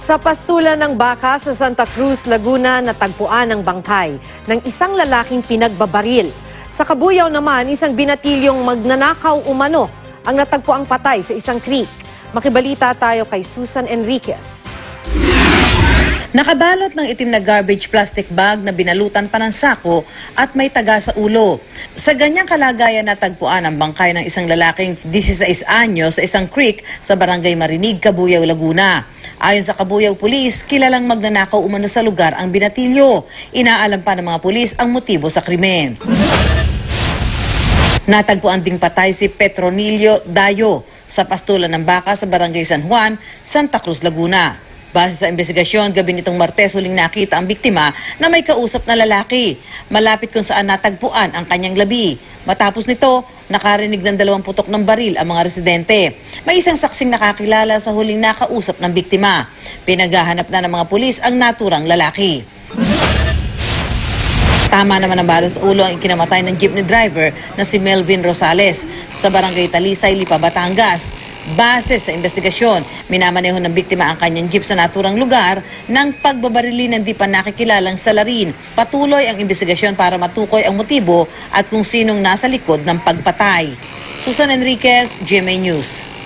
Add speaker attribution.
Speaker 1: Sa pastulan ng baka sa Santa Cruz, Laguna, natagpuan ang bangkay ng isang lalaking pinagbabaril. Sa Kabuyaw naman, isang binatilyong magnanakaw umano ang natagpuang patay sa isang creek. Makibalita tayo kay Susan Enriquez.
Speaker 2: Nakabalot ng itim na garbage plastic bag na binalutan pa ng sako at may taga sa ulo. Sa ganyang kalagayan natagpuan ang bangkay ng isang lalaking 16 anyo sa isang creek sa barangay Marinig, Kabuyaw, Laguna. Ayon sa Kabuyaw Police, kilalang magnanakaw umano sa lugar ang binatilyo. Inaalam pa ng mga pulis ang motibo sa krimen. Natagpuan ding patay si Petronilio Dayo sa pastulan ng baka sa barangay San Juan, Santa Cruz, Laguna. Base sa investigasyon, gabi nitong Martes huling nakita ang biktima na may kausap na lalaki. Malapit kung saan natagpuan ang kanyang labi. Matapos nito, nakarinig ng dalawang putok ng baril ang mga residente. May isang saksing nakakilala sa huling nakausap ng biktima. Pinaghahanap na ng mga pulis ang naturang lalaki. Tama naman ang bala sa ulo ang ikinamatay ng jeepney driver na si Melvin Rosales sa barangay Talisay, Lipa, Batangas. Base sa investigasyon, minamaneho ng biktima ang kanyang jeep sa naturang lugar ng pagbabarili ng di pa nakikilalang salarin. Patuloy ang investigasyon para matukoy ang motibo at kung sinong nasa likod ng pagpatay. Susan Enriquez, GMA News.